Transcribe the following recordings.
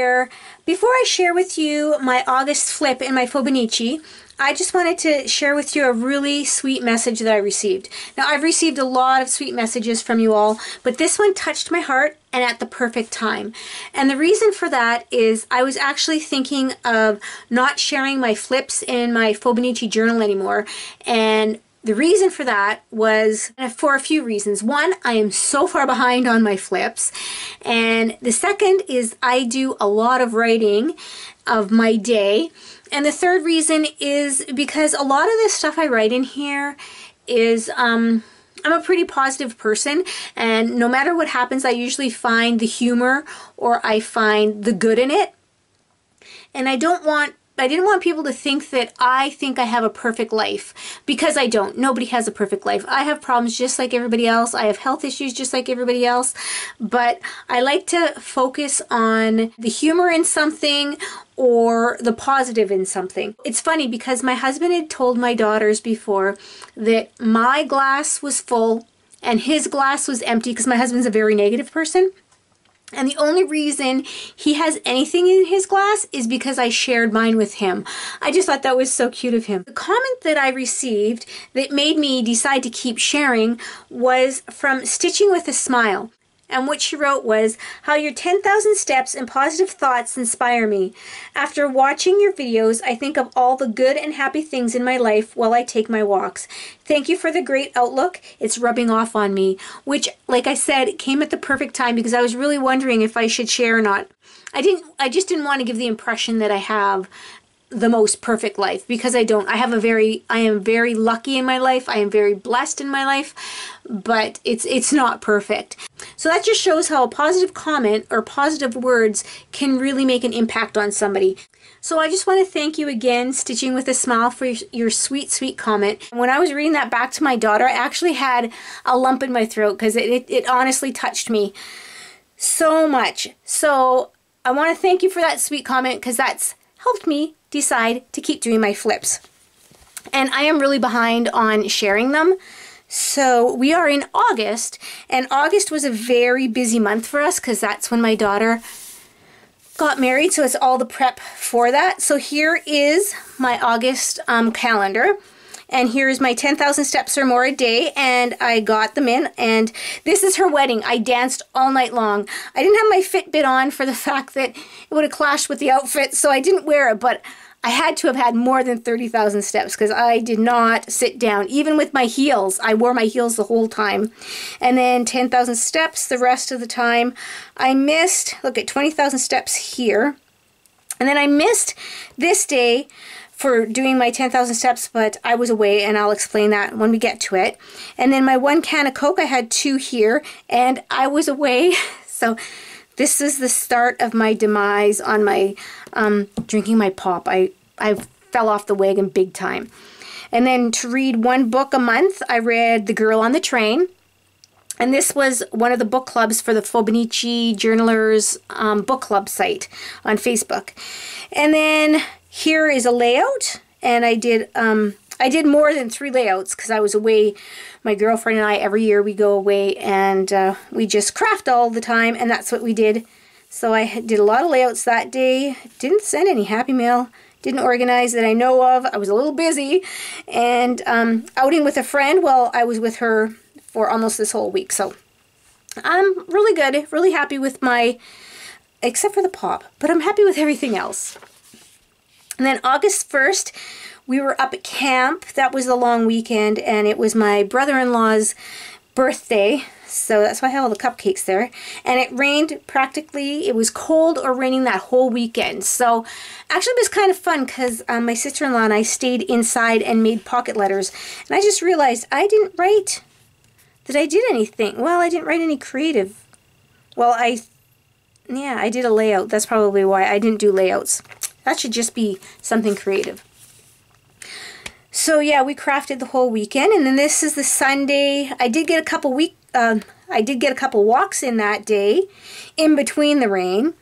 here. Before I share with you my August flip in my Fauxbonichi, I just wanted to share with you a really sweet message that I received. Now, I've received a lot of sweet messages from you all, but this one touched my heart and at the perfect time. And the reason for that is I was actually thinking of not sharing my flips in my Fauxbonichi journal anymore. And the reason for that was for a few reasons. One, I am so far behind on my flips. And the second is I do a lot of writing of my day and the third reason is because a lot of the stuff I write in here is um, I'm a pretty positive person, and no matter what happens, I usually find the humor or I find the good in it. And I don't want I didn't want people to think that I think I have a perfect life because I don't. Nobody has a perfect life. I have problems just like everybody else. I have health issues just like everybody else. But I like to focus on the humor in something or the positive in something. It's funny because my husband had told my daughters before that my glass was full and his glass was empty because my husband's a very negative person. And the only reason he has anything in his glass is because I shared mine with him. I just thought that was so cute of him. The comment that I received that made me decide to keep sharing was from Stitching with a Smile. And what she wrote was, How your 10,000 steps and positive thoughts inspire me. After watching your videos, I think of all the good and happy things in my life while I take my walks. Thank you for the great outlook. It's rubbing off on me. Which, like I said, came at the perfect time because I was really wondering if I should share or not. I didn't I just didn't want to give the impression that I have the most perfect life because I don't. I have a very I am very lucky in my life. I am very blessed in my life, but it's it's not perfect. So that just shows how a positive comment or positive words can really make an impact on somebody. So I just want to thank you again, Stitching with a Smile, for your, sweet, sweet comment. When I was reading that back to my daughter, I actually had a lump in my throat because it, it, it honestly touched me so much. So I want to thank you for that sweet comment because that's helped me decide to keep doing my flips. And I am really behind on sharing them. So we are in August, and August was a very busy month for us because that's when my daughter got married, so it's all the prep for that. So here is my August um, calendar and here's my 10,000 steps or more a day and I got them in and this is her wedding. I danced all night long. I didn't have my Fitbit on for the fact that it would have clashed with the outfit so I didn't wear it but I had to have had more than 30,000 steps because I did not sit down. Even with my heels, I wore my heels the whole time. And then 10,000 steps the rest of the time. I missed, look at 20,000 steps here. And then I missed this day for doing my 10,000 steps, but I was away and I'll explain that when we get to it. And then my one can of Coke, I had two here and I was away. So this is the start of my demise on my um, drinking my pop. I, I fell off the wagon big time. And then to read one book a month, I read The Girl on the Train. And this was one of the book clubs for the Fauxbonichi Journalers um, book club site on Facebook. And then here is a layout, and I did um, I did more than three layouts because I was away. My girlfriend and I, every year we go away and uh, we just craft all the time, and that's what we did. So I did a lot of layouts that day. Didn't send any Happy Mail. Didn't organize that I know of. I was a little busy. And um, outing with a friend, well, I was with her for almost this whole week. So I'm really good, really happy with my, except for the pop, but I'm happy with everything else. And then August 1st, we were up at camp. That was a long weekend, and it was my brother-in-law's birthday. So that's why I have all the cupcakes there. And it rained practically, it was cold or raining that whole weekend. So actually it was kind of fun because um, my sister-in-law and I stayed inside and made pocket letters. And I just realized I didn't write that I did anything. Well, I didn't write any creative. Well, I, yeah, I did a layout. That's probably why I didn't do layouts. That should just be something creative. So yeah, we crafted the whole weekend, and then this is the Sunday. I did get a couple week. Um, I did get a couple walks in that day, in between the rain.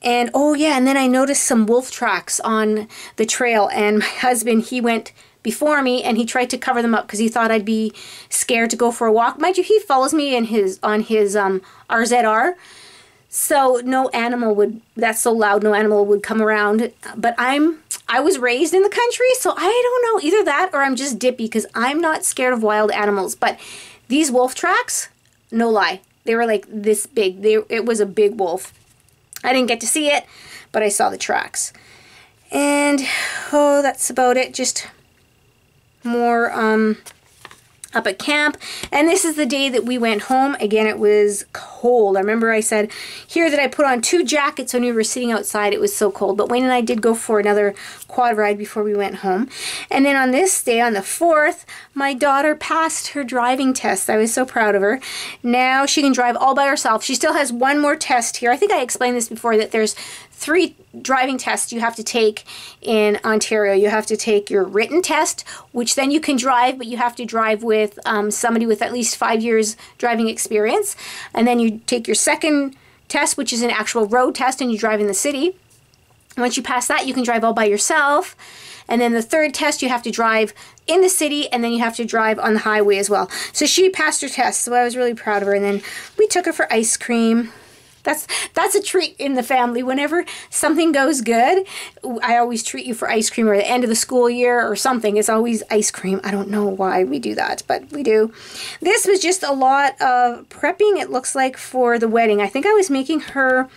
And oh yeah, and then I noticed some wolf tracks on the trail, and my husband he went before me and he tried to cover them up because he thought I'd be scared to go for a walk. Mind you, he follows me in his on his um, RZR. so no animal would that's so loud no animal would come around but i'm i was raised in the country so i don't know either that or i'm just dippy because i'm not scared of wild animals. But these wolf tracks no lie they were like this big. They, it was a big wolf. I didn't get to see it but i saw the tracks. And oh that's about it. Just more um up at camp. And this is the day that we went home. Again, it was cold. I remember I said here that I put on two jackets when we were sitting outside. It was so cold. But Wayne and I did go for another quad ride before we went home. And then on this day, on the 4th, my daughter passed her driving test. I was so proud of her. Now she can drive all by herself. She still has one more test here. I think I explained this before that there's three driving tests you have to take in Ontario. You have to take your written test, which then you can drive, but you have to drive with um, somebody with at least five years driving experience. And then you take your second test, which is an actual road test, and you drive in the city. Once you pass that, you can drive all by yourself. And then the third test, you have to drive in the city, and then you have to drive on the highway as well. So she passed her test, so I was really proud of her. And then we took her for ice cream. That's that's a treat in the family. Whenever something goes good, I always treat you for ice cream or the end of the school year or something. It's always ice cream. I don't know why we do that, but we do. This was just a lot of prepping, it looks like, for the wedding. I think I was making her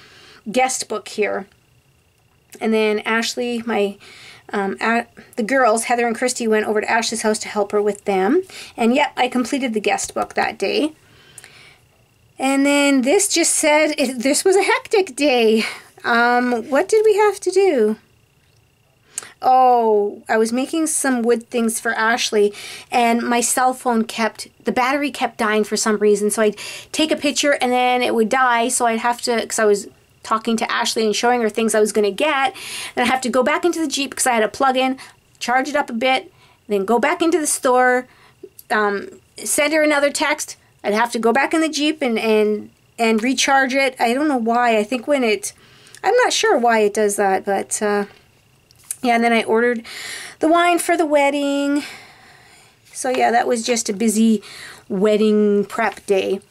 guest book here. And then Ashley, my um, the girls, Heather and Christy, went over to Ashley's house to help her with them. And yep, I completed the guest book that day. And then this just said it, this was a hectic day. Um, what did we have to do? Oh, I was making some wood things for Ashley, and my cell phone kept, the battery kept dying for some reason. So I'd take a picture and then it would die. So I'd have to, because I was talking to Ashley and showing her things I was going to get. And I'd have to go back into the Jeep because I had a plug in, charge it up a bit, then go back into the store, um, send her another text, I'd have to go back in the Jeep and, and, and recharge it. I don't know why. I think when it, I'm not sure why it does that, but uh, yeah, and then I ordered the wine for the wedding. So yeah, that was just a busy wedding prep day.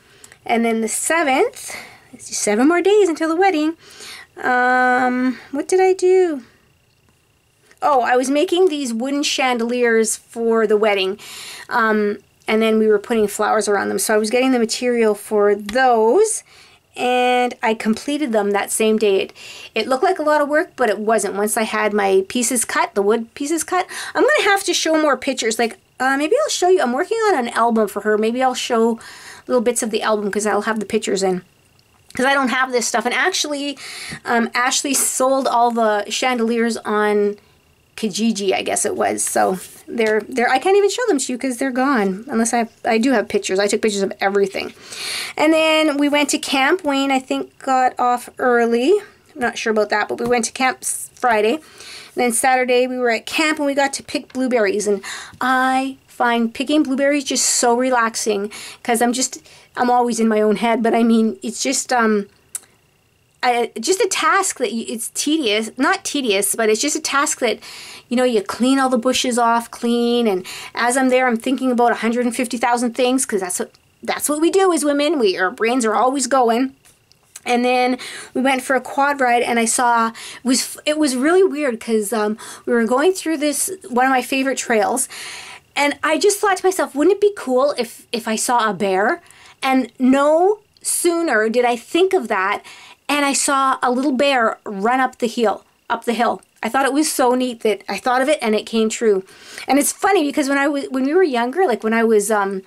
And then the 7th, seven more days until the wedding. Um, what did I do? Oh, I was making these wooden chandeliers for the wedding. Um, and then we were putting flowers around them. So I was getting the material for those and I completed them that same day. It, it looked like a lot of work, but it wasn't. Once I had my pieces cut, the wood pieces cut, I'm going to have to show more pictures. Like, uh, maybe I'll show you. I'm working on an album for her. Maybe I'll show little bits of the album because I'll have the pictures in. Because I don't have this stuff. And actually, um, Ashley sold all the chandeliers on Kijiji, I guess it was. So they're they're I can't even show them to you because they're gone. Unless I I do have pictures. I took pictures of everything. And then we went to camp. Wayne I think got off early. I'm not sure about that, but we went to camp Friday. And then Saturday we were at camp and we got to pick blueberries and I find picking blueberries just so relaxing because I'm just I'm always in my own head, but I mean it's just um I, just a task that you, it's tedious, not tedious, but it's just a task that, you know, you clean all the bushes off clean. And as I'm there, I'm thinking about 150,000 things because that's what that's what we do as women. We our brains are always going. And then we went for a quad ride, and I saw it was it was really weird because um, we were going through this one of my favorite trails, and I just thought to myself, wouldn't it be cool if if I saw a bear? And no sooner did I think of that and I saw a little bear run up the hill, up the hill. I thought it was so neat that I thought of it and it came true. And it's funny because when I was when we were younger, like when I was um,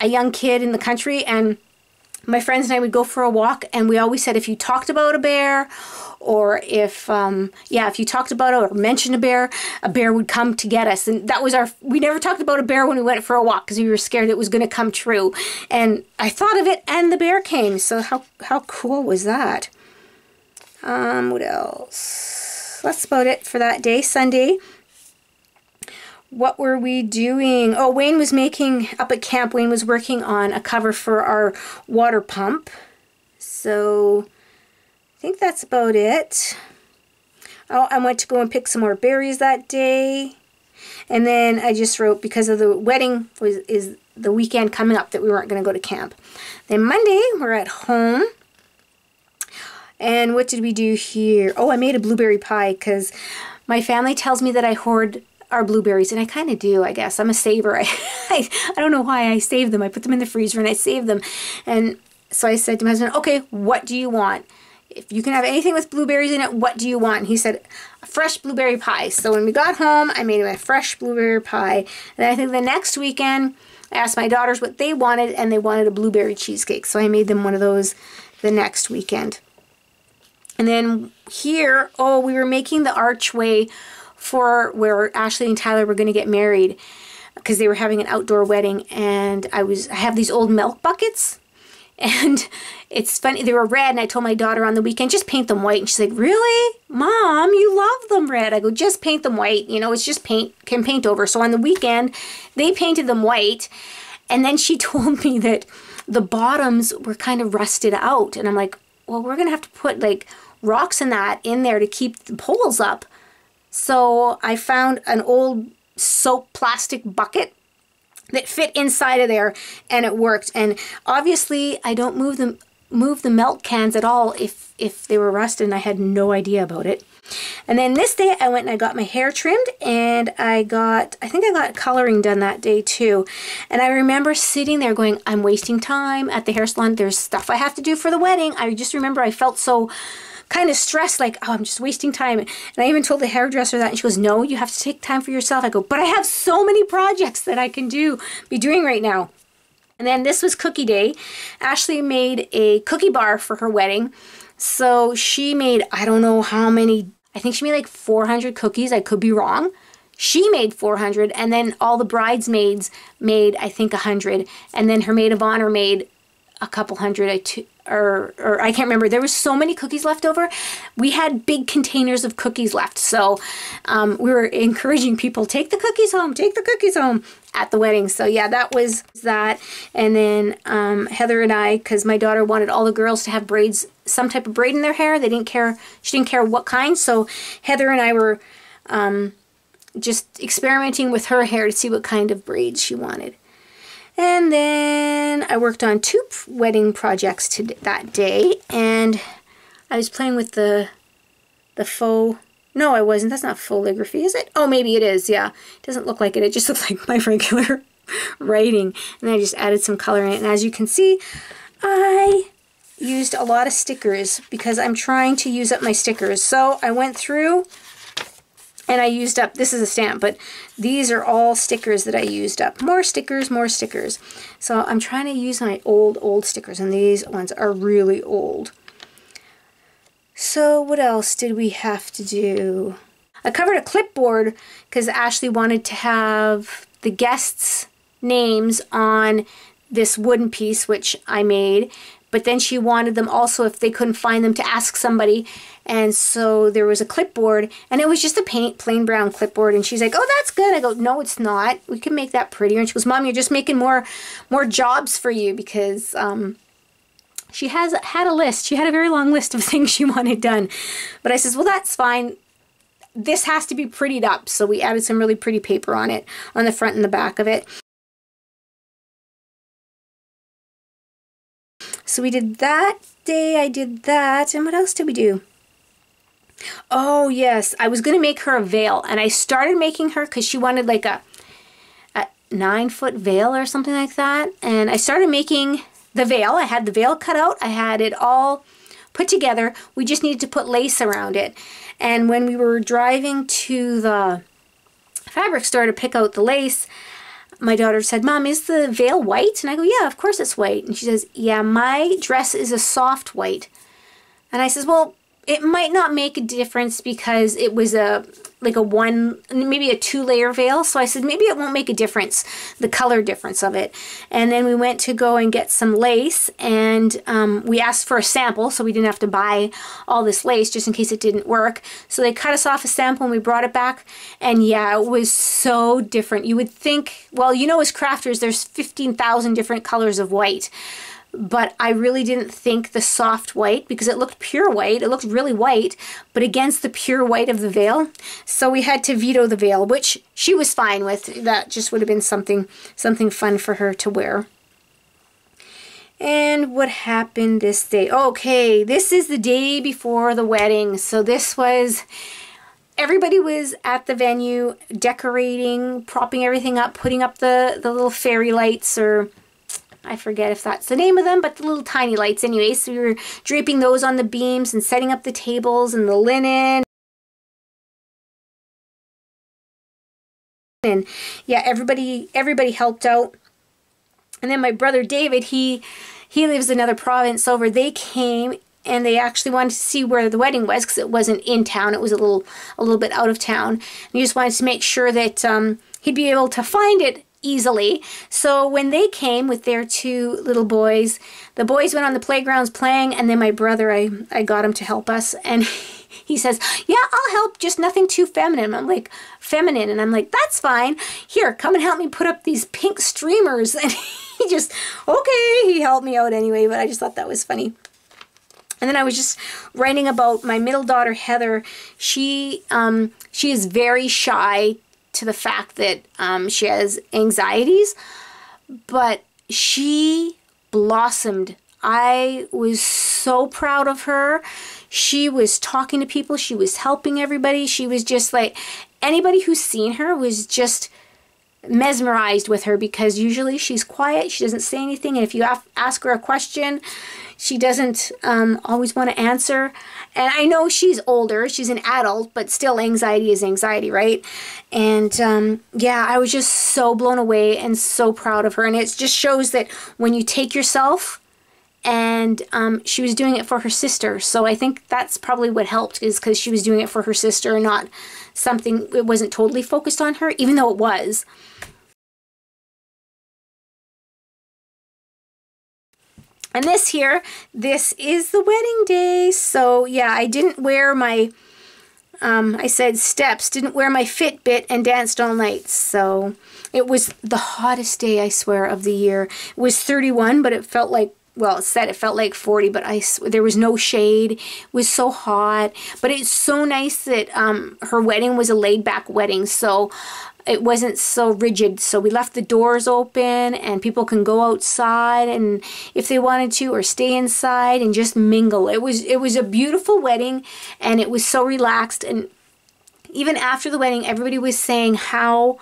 a young kid in the country and my friends and I would go for a walk and we always said if you talked about a bear or if um, yeah if you talked about it or mentioned a bear a bear would come to get us. And that was our we never talked about a bear when we went for a walk because we were scared it was going to come true. And i thought of it and the bear came. So how how cool was that? Um what else? That's about it for that day sunday what were we doing? Oh, Wayne was making, up at camp, Wayne was working on a cover for our water pump. So I think that's about it. Oh, I went to go and pick some more berries that day. And then I just wrote, because of the wedding was is the weekend coming up that we weren't going to go to camp. Then Monday, we're at home. And what did we do here? Oh, I made a blueberry pie because my family tells me that I hoard our blueberries, and I kind of do, I guess. I'm a saver. I, I, I don't know why I save them. I put them in the freezer and I save them. And so I said to my husband, okay, what do you want? If you can have anything with blueberries in it, what do you want? And he said, a fresh blueberry pie. So when we got home, I made a fresh blueberry pie. And I think the next weekend, I asked my daughters what they wanted, and they wanted a blueberry cheesecake. So I made them one of those the next weekend. And then here, oh, we were making the archway for where Ashley and Tyler were going to get married because they were having an outdoor wedding. And I was I have these old milk buckets and it's funny, they were red, and I told my daughter on the weekend, just paint them white. And she's like, Really? Mom, you love them red. I go, Just paint them white. You know, it's just paint, can paint over. So on the weekend, they painted them white. And then she told me that the bottoms were kind of rusted out. And I'm like, Well, we're going to have to put like rocks and that in there to keep the poles up. So I found an old soap plastic bucket that fit inside of there and it worked. And obviously I don't move them move the milk cans at all if if they were rusted and I had no idea about it. And then this day I went and I got my hair trimmed and I got, I think I got coloring done that day too. And I remember sitting there going, I'm wasting time at the hair salon. There's stuff I have to do for the wedding. I just remember I felt so kind of stressed, like, oh, I'm just wasting time. And I even told the hairdresser that, and she goes, no, you have to take time for yourself. I go, but I have so many projects that I can do, be doing right now. And then this was cookie day. Ashley made a cookie bar for her wedding. So she made, I don't know how many, I think she made like 400 cookies. I could be wrong. She made 400, and then all the bridesmaids made, I think, 100. And then her maid of honor made a couple hundred. I, two, or, or I can't remember. There was so many cookies left over. We had big containers of cookies left. So um, we were encouraging people, take the cookies home, take the cookies home at the wedding. So yeah, that was that. And then um, Heather and I, because my daughter wanted all the girls to have braids, some type of braid in their hair. They didn't care, she didn't care what kind. So Heather and I were um, just experimenting with her hair to see what kind of braids she wanted. And then I worked on two wedding projects to that day, and I was playing with the the faux. No, I wasn't. That's not foligraphy, is it? Oh, maybe it is. Yeah, it doesn't look like it. It just looks like my regular writing, and I just added some color in it. And as you can see, I used a lot of stickers because I'm trying to use up my stickers. So I went through and I used up, this is a stamp, but these are all stickers that I used up. More stickers, more stickers. So I'm trying to use my old, old stickers, and these ones are really old. So what else did we have to do? I covered a clipboard because Ashley wanted to have the guests' names on this wooden piece, which I made. But then she wanted them also, if they couldn't find them, to ask somebody. And so there was a clipboard, and it was just a paint, plain brown clipboard. And she's like, "Oh, that's good." I go, "No, it's not. We can make that prettier." And she goes, "Mom, you're just making more, more jobs for you because." Um, she has had a list. She had a very long list of things she wanted done. But I says, well, that's fine. This has to be prettied up. So we added some really pretty paper on it, on the front and the back of it. So we did that day, I did that, and what else did we do? Oh, yes, I was going to make her a veil, and I started making her because she wanted like a, a nine foot veil or something like that, and I started making the veil. I had the veil cut out, I had it all put together. We just needed to put lace around it. And when we were driving to the fabric store to pick out the lace, my daughter said, Mom, is the veil white? And I go, Yeah, of course it's white. And she says, Yeah, my dress is a soft white. And I says, Well, it might not make a difference because it was a like a one maybe a two layer veil. So i said maybe it won't make a difference the color difference of it. And then we went to go and get some lace and um, we asked for a sample so we didn't have to buy all this lace just in case it didn't work. So they cut us off a sample and we brought it back. And yeah it was so different. You would think well you know as crafters there's 15000 different colors of white but I really didn't think the soft white because it looked pure white. It looked really white, but against the pure white of the veil. So we had to veto the veil, which she was fine with. That just would have been something something fun for her to wear. And what happened this day? Okay, this is the day before the wedding. So this was everybody was at the venue decorating, propping everything up, putting up the, the little fairy lights or I forget if that's the name of them, but the little tiny lights anyway. So we were draping those on the beams and setting up the tables and the linen. And yeah, everybody everybody helped out. And then my brother David, he he lives another province over. They came and they actually wanted to see where the wedding was because it wasn't in town. It was a little a little bit out of town. And he just wanted to make sure that um, he'd be able to find it easily. So when they came with their two little boys, the boys went on the playgrounds playing, and then my brother, I, I got him to help us, and he says, yeah, I'll help, just nothing too feminine. I'm like, feminine, and I'm like, that's fine. Here, come and help me put up these pink streamers. And he just, okay, he helped me out anyway, but I just thought that was funny. And then I was just writing about my middle daughter, Heather. She, um, she is very shy to the fact that um, she has anxieties, but she blossomed. I was so proud of her. She was talking to people, she was helping everybody. She was just like anybody who's seen her was just mesmerized with her because usually she's quiet, she doesn't say anything, and if you ask her a question, she doesn't um, always want to answer. And I know she's older, she's an adult, but still, anxiety is anxiety, right? And um, yeah, I was just so blown away and so proud of her. And it just shows that when you take yourself, and um, she was doing it for her sister. So I think that's probably what helped, is because she was doing it for her sister and not something, it wasn't totally focused on her, even though it was. And this here, this is the wedding day. So yeah, I didn't wear my, um, I said steps, didn't wear my Fitbit and danced all night. So it was the hottest day, I swear, of the year. It was 31, but it felt like well, it said it felt like 40, but I there was no shade. It was so hot, but it's so nice that um, her wedding was a laid back wedding. So it wasn't so rigid. So we left the doors open and people can go outside and if they wanted to or stay inside and just mingle. It was it was a beautiful wedding and it was so relaxed and even after the wedding everybody was saying how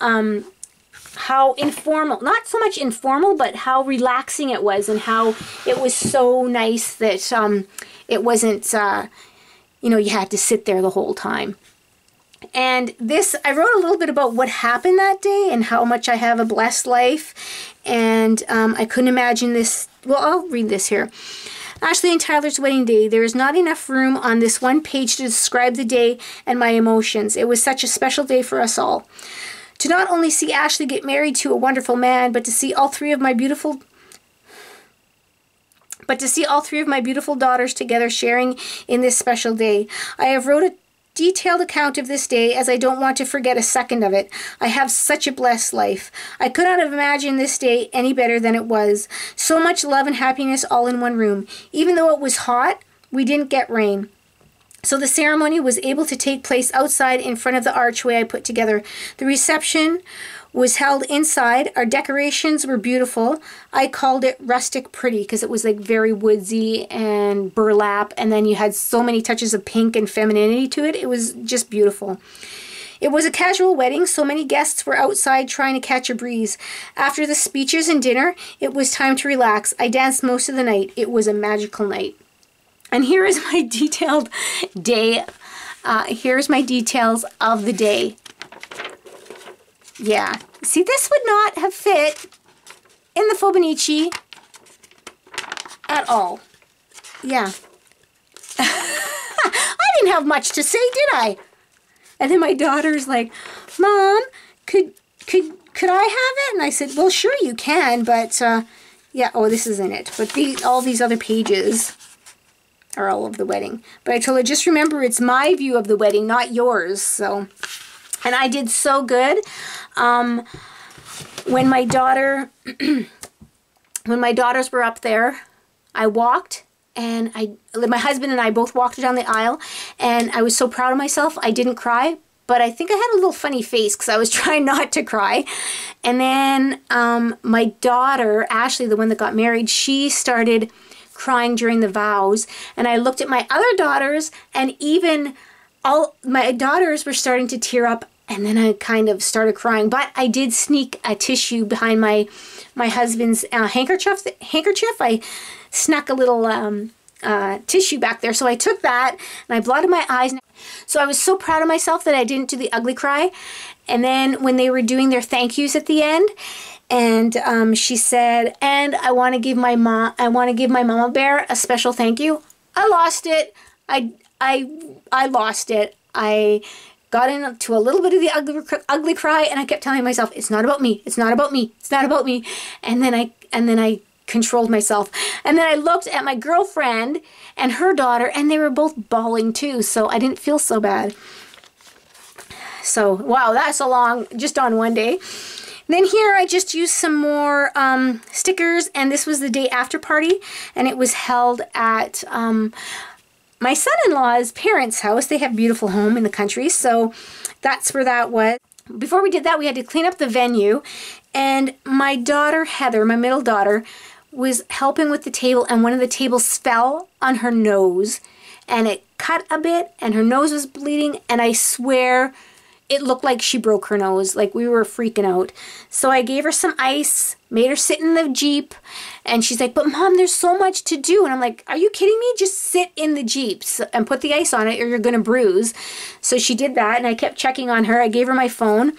um how informal, not so much informal, but how relaxing it was and how it was so nice that um, it wasn't, uh, you know, you had to sit there the whole time. And this, I wrote a little bit about what happened that day and how much I have a blessed life. And um, I couldn't imagine this. Well, I'll read this here. Ashley and Tyler's wedding day. There is not enough room on this one page to describe the day and my emotions. It was such a special day for us all. To not only see Ashley get married to a wonderful man, but to see all three of my beautiful but to see all three of my beautiful daughters together sharing in this special day. I have wrote a detailed account of this day as I don't want to forget a second of it. I have such a blessed life. I could not have imagined this day any better than it was. So much love and happiness all in one room. Even though it was hot, we didn't get rain. So the ceremony was able to take place outside in front of the archway I put together. The reception was held inside. Our decorations were beautiful. I called it rustic pretty because it was like very woodsy and burlap and then you had so many touches of pink and femininity to it. It was just beautiful. It was a casual wedding, so many guests were outside trying to catch a breeze. After the speeches and dinner, it was time to relax. I danced most of the night. It was a magical night. And here is my detailed day. Uh, here's my details of the day. Yeah. See, this would not have fit in the Fauxbonichi at all. Yeah. I didn't have much to say, did I? And then my daughter's like, Mom, could could could I have it? And I said, Well, sure you can, but uh, yeah. Oh, this isn't it. But the, all these other pages are all of the wedding. But I told her, just remember, it's my view of the wedding, not yours. So, and I did so good. Um, when my daughter, when my daughters were up there, I walked and I, my husband and I both walked down the aisle and I was so proud of myself. I didn't cry, but I think I had a little funny face because I was trying not to cry. And then um, my daughter, Ashley, the one that got married, she started crying during the vows. And I looked at my other daughters, and even all my daughters were starting to tear up. And then I kind of started crying, but I did sneak a tissue behind my my husband's uh, handkerchief. Handkerchief. I snuck a little um, uh, tissue back there. So I took that and I blotted my eyes. So I was so proud of myself that I didn't do the ugly cry. And then when they were doing their thank yous at the end, and um, she said, "And I want to give my mom, I want to give my mama bear a special thank you." I lost it. I I I lost it. I got into a little bit of the ugly ugly cry, and I kept telling myself, "It's not about me. It's not about me. It's not about me." And then I and then I controlled myself. And then I looked at my girlfriend and her daughter, and they were both bawling too, so I didn't feel so bad. So, wow, that's a long, just on one day. Then here I just used some more um, stickers, and this was the day after party, and it was held at um, my son-in-law's parents' house. They have a beautiful home in the country, so that's where that was. Before we did that, we had to clean up the venue, and my daughter, Heather, my middle daughter, was helping with the table and one of the tables fell on her nose and it cut a bit and her nose was bleeding and I swear it looked like she broke her nose like we were freaking out. So I gave her some ice made her sit in the jeep and she's like but mom there's so much to do and I'm like are you kidding me just sit in the jeep and put the ice on it or you're gonna bruise so she did that and I kept checking on her I gave her my phone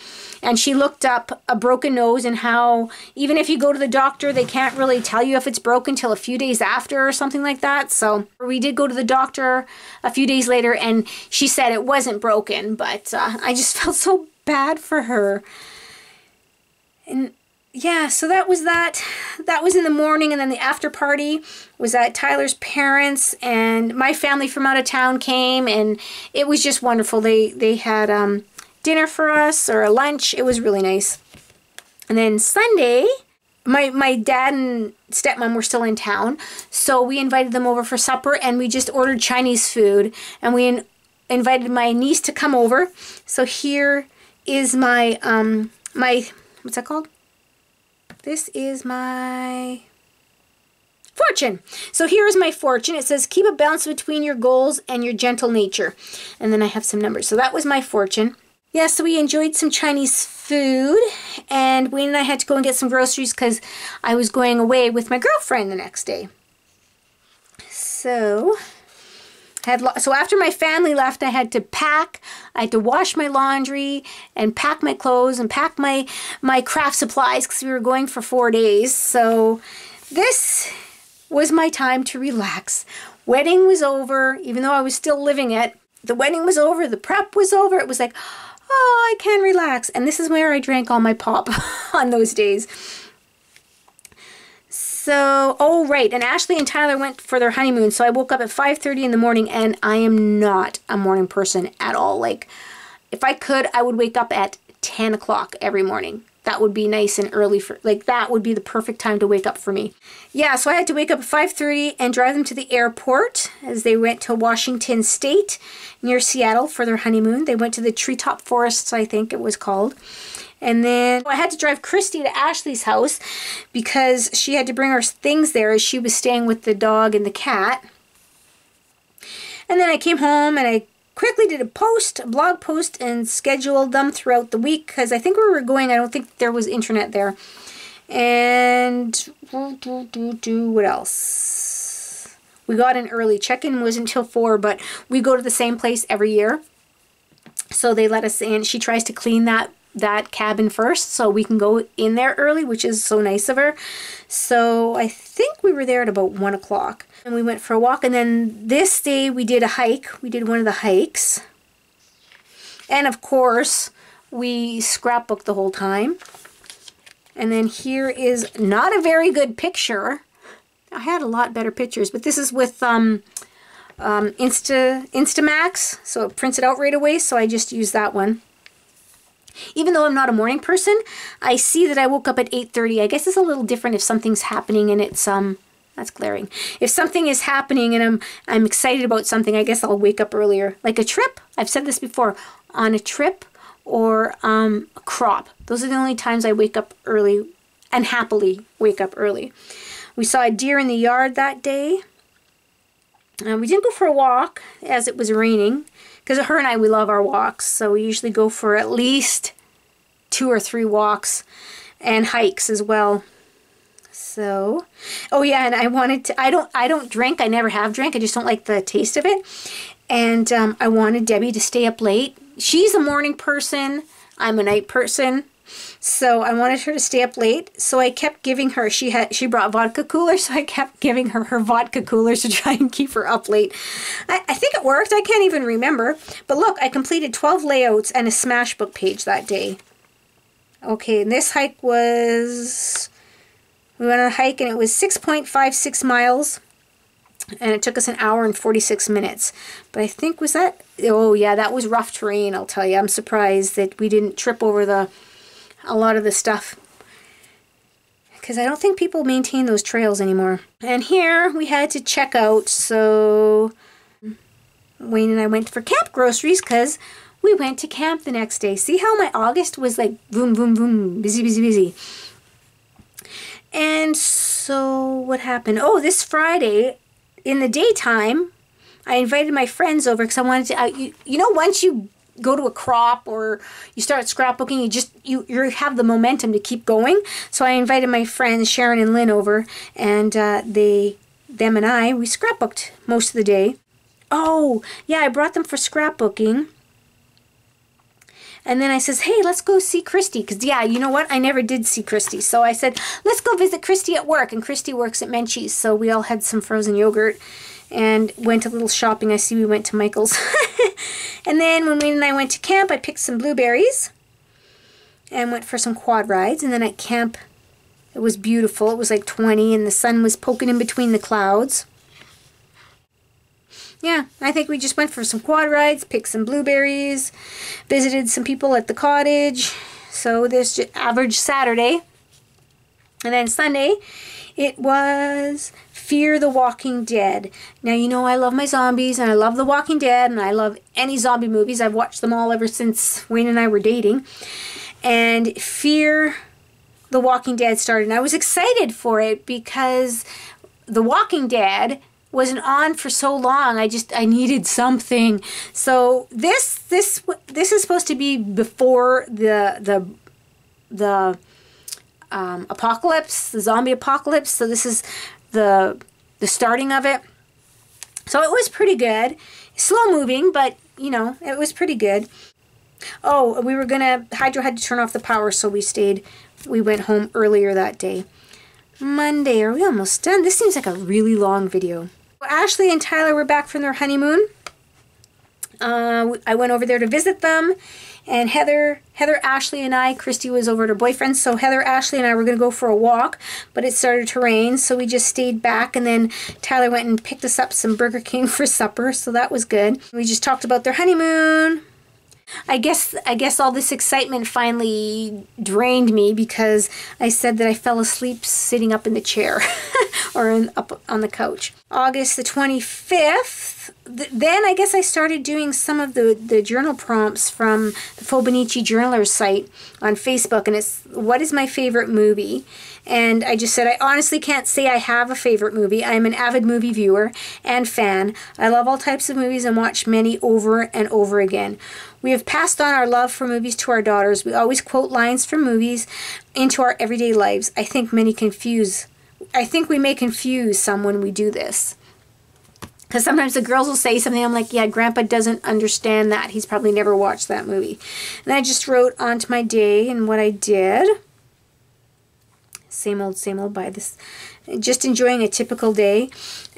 and she looked up a broken nose and how even if you go to the doctor, they can't really tell you if it's broken till a few days after or something like that. So we did go to the doctor a few days later, and she said it wasn't broken, but uh, I just felt so bad for her. And yeah, so that was that. That was in the morning, and then the after party was at Tyler's parents, and my family from out of town came, and it was just wonderful. They they had um, dinner for us or a lunch. It was really nice. And then Sunday, my my dad and stepmom were still in town, so we invited them over for supper, and we just ordered Chinese food, and we in, invited my niece to come over. So here is my um my what's that called? This is my fortune. So here is my fortune. It says keep a balance between your goals and your gentle nature. And then I have some numbers. So that was my fortune. Yeah, so we enjoyed some Chinese food, and Wayne and I had to go and get some groceries because I was going away with my girlfriend the next day. So, had so after my family left, I had to pack. I had to wash my laundry and pack my clothes and pack my my craft supplies because we were going for four days. So, this was my time to relax. Wedding was over, even though I was still living it. The wedding was over. The prep was over. It was like oh, I can relax. And this is where I drank all my pop on those days. So, oh right, and Ashley and Tyler went for their honeymoon. So I woke up at 5:30 in the morning and I am not a morning person at all. Like if I could, I would wake up at 10 o'clock every morning that would be nice and early for like that would be the perfect time to wake up for me yeah so i had to wake up at 5.30 and drive them to the airport as they went to washington state near seattle for their honeymoon they went to the treetop forests i think it was called and then I had to drive Christy to Ashley's house because she had to bring her things there as she was staying with the dog and the cat. And then I came home and I quickly did a post, a blog post, and scheduled them throughout the week because I think we were going, I don't think there was internet there. And do, do, do, do, what else? We got an early. Check-in was until 4, but we go to the same place every year. So they let us in. She tries to clean that that cabin first so we can go in there early, which is so nice of her. So I think we were there at about 1 o'clock. And we went for a walk. And then this day we did a hike. We did one of the hikes. And of course, we scrapbooked the whole time. And then here is not a very good picture. I had a lot better pictures, but this is with um, um, Insta Instamax, so it prints it out right away, so I just use that one. Even though I'm not a morning person, I see that I woke up at 8.30. I guess it's a little different if something's happening and it's um That's glaring. If something is happening and I'm I'm excited about something, I guess I'll wake up earlier. Like a trip. I've said this before. On a trip or um, a crop. Those are the only times I wake up early and happily wake up early. We saw a deer in the yard that day. Uh, we didn't go for a walk as it was raining because her and I, we love our walks. So we usually go for at least two or three walks and hikes as well. So, oh yeah, and I wanted to, I don't, I don't drink. I never have drank. I just don't like the taste of it. And um, I wanted Debbie to stay up late. She's a morning person. I'm a night person. So I wanted her to stay up late. So I kept giving her, she had, she brought vodka coolers. So I kept giving her her vodka coolers to try and keep her up late. I, I think it worked. I can't even remember. But look, I completed 12 layouts and a Smashbook page that day. Okay, and this hike was, we went on a hike and it was 6.56 miles and it took us an hour and 46 minutes. But I think, was that, oh yeah, that was rough terrain, I'll tell you. I'm surprised that we didn't trip over the a lot of the stuff because I don't think people maintain those trails anymore. And here we had to check out, so Wayne and I went for camp groceries because we went to camp the next day. See how my August was like boom, boom, boom, busy, busy, busy. And so what happened? Oh, this Friday in the daytime, I invited my friends over because I wanted to. Uh, you, you know, once you go to a crop or you start scrapbooking, you just you you have the momentum to keep going. So I invited my friends Sharon and Lynn over, and uh, they them and I we scrapbooked most of the day. Oh yeah, I brought them for scrapbooking. And then I says, hey, let's go see Christy. Because, yeah, you know what? I never did see Christy. So I said, let's go visit Christy at work. And Christy works at Menchie's. So we all had some frozen yogurt and went a little shopping. I see we went to Michael's. and then when we and I went to camp, I picked some blueberries and went for some quad rides. And then at camp, it was beautiful. It was like 20 and the sun was poking in between the clouds. Yeah, I think we just went for some quad rides, picked some blueberries, visited some people at the cottage. So this average Saturday. And then Sunday, it was Fear the Walking Dead. Now, you know I love my zombies, and I love The Walking Dead, and I love any zombie movies. I've watched them all ever since Wayne and I were dating. And Fear the Walking Dead started, and I was excited for it because The Walking Dead wasn't on for so long. I just I needed something. So this this this is supposed to be before the the the um, apocalypse, the zombie apocalypse. So this is the the starting of it. So it was pretty good. Slow moving, but you know, it was pretty good. Oh, we were gonna Hydro had to turn off the power, so we stayed we went home earlier that day. Monday, are we almost done? This seems like a really long video. Ashley and Tyler were back from their honeymoon. Uh, I went over there to visit them and Heather, Heather, Ashley, and I, Christy was over at her boyfriend, so Heather, Ashley, and I were going to go for a walk, but it started to rain, so we just stayed back, and then Tyler went and picked us up some Burger King for supper, so that was good. We just talked about their honeymoon, I guess I guess all this excitement finally drained me because I said that I fell asleep sitting up in the chair or in, up on the couch. August the 25th, th then I guess I started doing some of the, the journal prompts from the Fauxbonichi Journaler site on Facebook and it's what is my favorite movie? And I just said, I honestly can't say I have a favorite movie. I'm an avid movie viewer and fan. I love all types of movies and watch many over and over again. We have passed on our love for movies to our daughters. We always quote lines from movies into our everyday lives. I think many confuse. I think we may confuse some when we do this. Because sometimes the girls will say something, I'm like, yeah, Grandpa doesn't understand that. He's probably never watched that movie. And I just wrote onto my day and what I did. Same old, same old by this. Just enjoying a typical day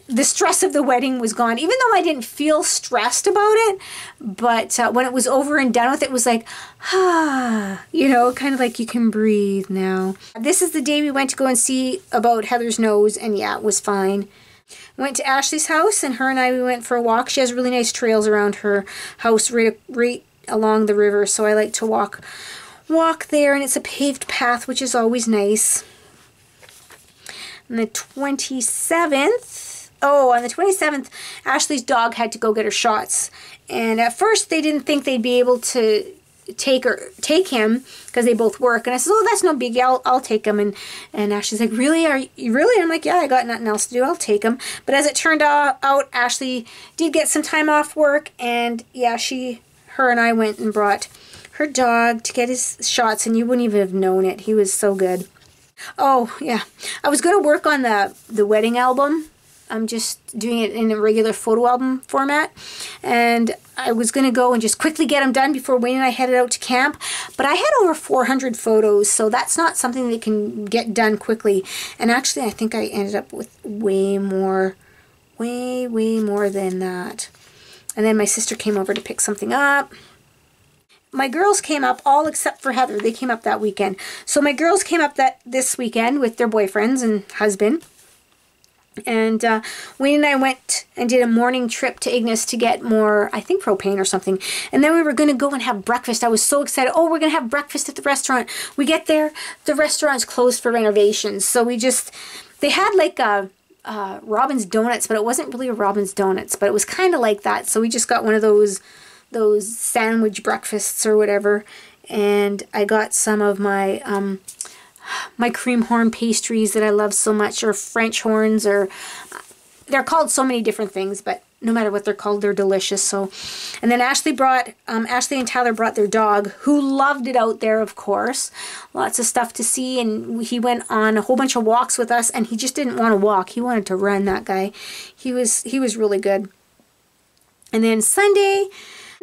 the stress of the wedding was gone, even though I didn't feel stressed about it. But uh, when it was over and done with, it was like, ah, you know, kind of like you can breathe now. This is the day we went to go and see about Heather's nose, and yeah, it was fine. Went to Ashley's house, and her and I we went for a walk. She has really nice trails around her house, right, right along the river, so I like to walk, walk there, and it's a paved path, which is always nice. On the 27th, oh, on the 27th, Ashley's dog had to go get her shots. And at first they didn't think they'd be able to take her take him because they both work. And I said oh that's no biggie. I'll, I'll take him. And and Ashley's like really? Are you really? I'm like yeah I got nothing else to do. I'll take him. But as it turned out, out Ashley did get some time off work. And yeah she her and I went and brought her dog to get his shots. And you wouldn't even have known it. He was so good. Oh yeah. I was gonna work on the the wedding album I'm just doing it in a regular photo album format. And I was going to go and just quickly get them done before Wayne and I headed out to camp. But I had over 400 photos, so that's not something that can get done quickly. And actually, I think I ended up with way more, way, way more than that. And then my sister came over to pick something up. My girls came up, all except for Heather. They came up that weekend. So my girls came up that this weekend with their boyfriends and husband. And uh, Wayne and I went and did a morning trip to Ignace to get more, I think, propane or something. And then we were going to go and have breakfast. I was so excited. Oh, we're going to have breakfast at the restaurant. We get there, the restaurant's closed for renovations. So we just, they had like a, uh, Robin's Donuts, but it wasn't really a Robin's Donuts, but it was kind of like that. So we just got one of those, those sandwich breakfasts or whatever. And I got some of my, um, my cream horn pastries that I love so much, or French horns, or they're called so many different things, but no matter what they're called, they're delicious. So, and then Ashley brought, um, Ashley and Tyler brought their dog, who loved it out there, of course. Lots of stuff to see, and he went on a whole bunch of walks with us, and he just didn't want to walk. He wanted to run. That guy, he was he was really good. And then Sunday,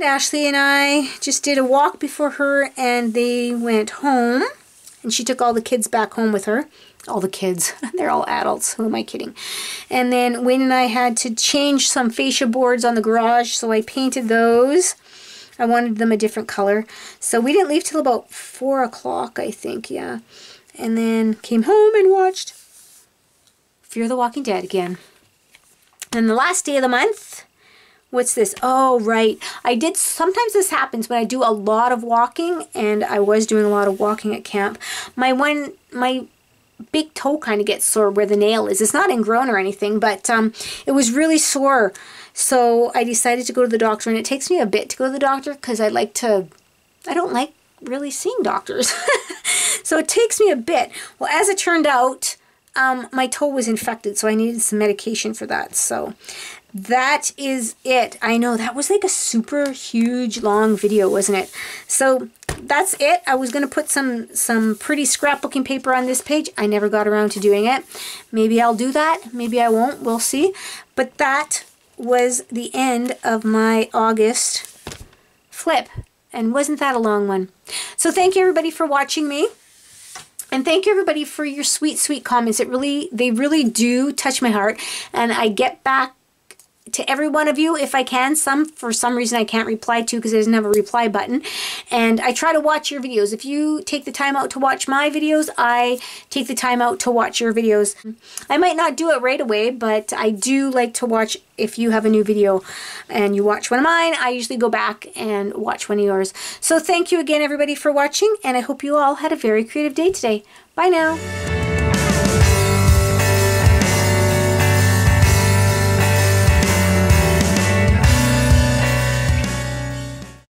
Ashley and I just did a walk before her, and they went home. And she took all the kids back home with her. All the kids. They're all adults. Who am I kidding? And then Wayne and I had to change some fascia boards on the garage, so I painted those. I wanted them a different color. So we didn't leave till about 4 o'clock, I think, yeah. And then came home and watched Fear the Walking Dead again. And the last day of the month, What's this? Oh, right. I did, sometimes this happens when I do a lot of walking, and I was doing a lot of walking at camp. My one, my big toe kind of gets sore where the nail is. It's not ingrown or anything, but um, it was really sore. So I decided to go to the doctor, and it takes me a bit to go to the doctor because I like to, I don't like really seeing doctors. so it takes me a bit. Well, as it turned out, um, my toe was infected, so I needed some medication for that. So that is it. I know that was like a super huge long video, wasn't it? So that's it. I was going to put some some pretty scrapbooking paper on this page. I never got around to doing it. Maybe I'll do that. Maybe I won't. We'll see. But that was the end of my August flip. And wasn't that a long one? So thank you everybody for watching me. And thank you everybody for your sweet, sweet comments. It really, they really do touch my heart. And I get back to every one of you if I can. Some, for some reason, I can't reply to because it doesn't have a reply button. And I try to watch your videos. If you take the time out to watch my videos, I take the time out to watch your videos. I might not do it right away, but I do like to watch if you have a new video and you watch one of mine, I usually go back and watch one of yours. So thank you again, everybody, for watching, and I hope you all had a very creative day today. Bye now.